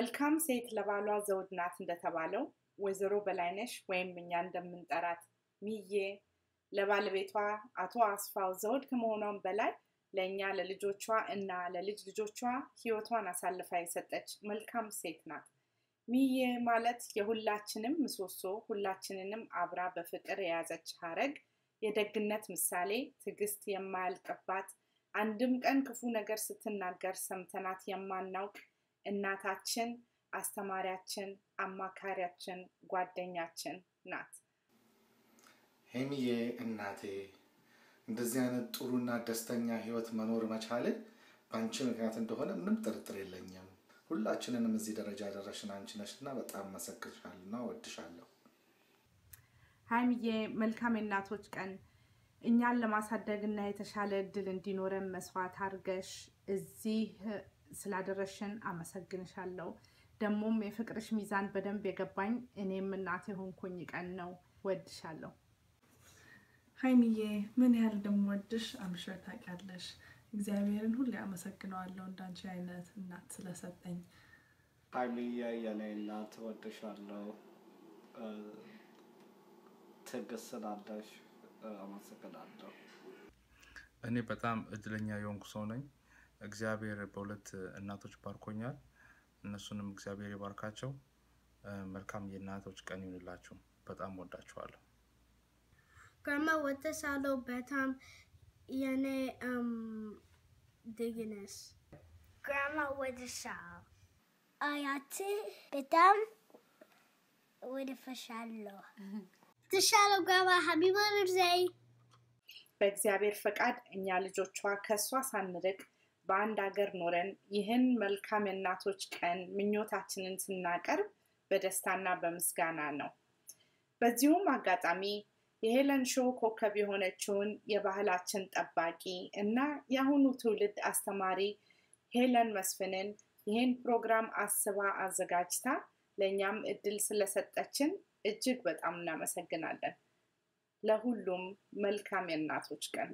መልካም ሴት ለባሏ ዘውድ ናት እንደተባለው ወይዘሮ በላይነሽ ወይም እኛ እንደምንጠራት ሚዬ ለባለቤቷ አቶ አስፋው ዘውድ ከመሆኗም በላይ ለእኛ ለልጆቿ እና ለልጅ ልጆቿ ህይወቷን አሳልፋ የሰጠች መልካም ሴት ናት። ሚዬ ማለት የሁላችንም ምሰሶ፣ ሁላችንንም አብራ በፍቅር የያዘች ሀረግ፣ የደግነት ምሳሌ፣ ትዕግስት የማያልቅባት አንድም ቀን ክፉ ነገር ስትናገር ሰምተናት የማናውቅ እናታችን፣ አስተማሪያችን፣ አማካሪያችን፣ ጓደኛችን ናት። ሄሚዬ እናቴ እንደዚህ አይነት ጥሩና ደስተኛ ህይወት መኖር መቻል በአንቺ ምክንያት እንደሆነ ምንም ጥርጥር የለኝም። ሁላችንንም እዚህ ደረጃ ያደረሽን አንቺ ነሽና በጣም መሰክርሻለሁና ወድሻለሁ። ሀይሚዬ መልካም የእናቶች ቀን እኛን ለማሳደግ እና የተሻለ እድል እንዲኖረን መስዋዕት አድርገሽ እዚህ ስላደረሽን አመሰግንሻለሁ። ደግሞም የፍቅርሽ ሚዛን በደንብ የገባኝ እኔም እናት የሆንኩኝ ቀን ነው። ወድሻለሁ። ሀይሚዬ ምን ያህል እንደምወድሽ አምሽር ታውቂያለሽ። እግዚአብሔርን ሁሌ አመሰግነዋለሁ እንዳንቺ አይነት እናት ስለሰጠኝ። ሀይሚዬ የኔ እናት እወድሻለሁ። ትዕግስት ስላለሽ አመሰግናለሁ። እኔ በጣም እድለኛ የሆንኩ ሰው ነኝ። እግዚአብሔር በሁለት እናቶች ባርኮኛል። እነሱንም እግዚአብሔር ይባርካቸው። መልካም የእናቶች ቀን ይሁንላችሁ። በጣም ወዳችኋለሁ። Grandma ወጥቻለሁ በጣም የኔ ደግነሽ Grandma ወድሻለሁ። አያቴ በጣም ወድፈሻለሁ። ትሻለው happy mother's day በእግዚአብሔር ፈቃድ እኛ ልጆቿ ከእሷ ሳንርቅ በአንድ ሀገር ኖረን ይህን መልካም የእናቶች ቀን ምኞታችንን ስናቀርብ በደስታና በምስጋና ነው። በዚሁም አጋጣሚ የሄለን ሾው ኮከብ የሆነችውን የባህላችን ጠባቂ እና የአሁኑ ትውልድ አስተማሪ ሄለን መስፍንን ይህን ፕሮግራም አስባ አዘጋጅታ ለእኛም እድል ስለሰጠችን እጅግ በጣም እናመሰግናለን። ለሁሉም መልካም የእናቶች ቀን